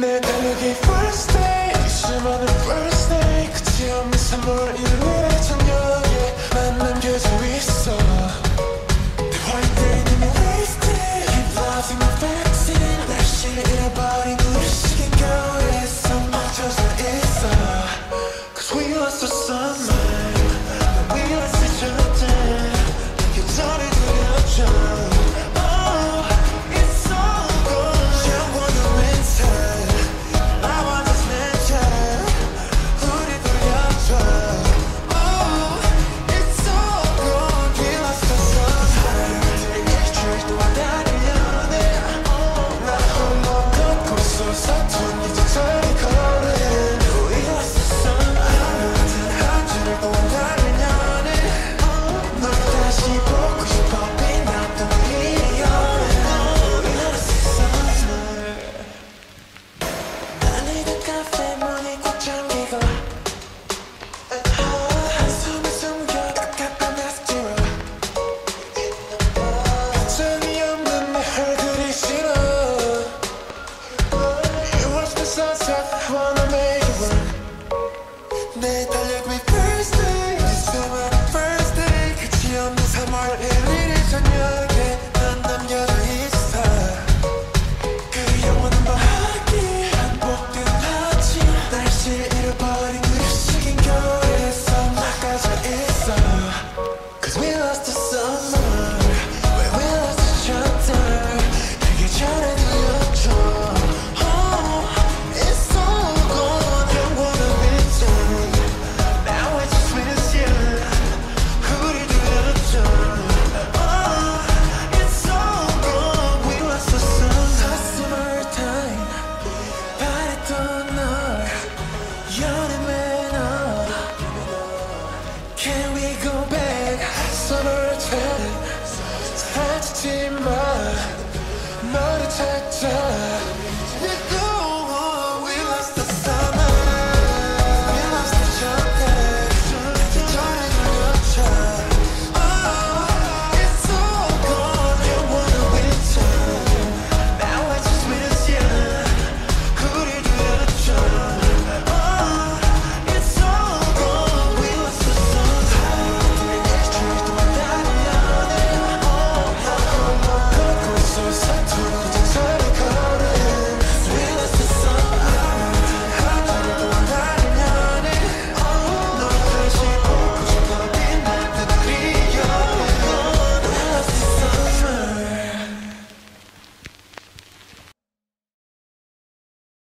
내 달력이 first day. 심하는 first day. 끝이 없는 3월 3월 1일 저녁에 난 남겨져 있어. 그 영원한 밤하기 반복된 아침 날씨 잃어버린 그 식인 겨울에서 막아져 있어. Cause we Can we go back? Summer returning. 사라지지 마.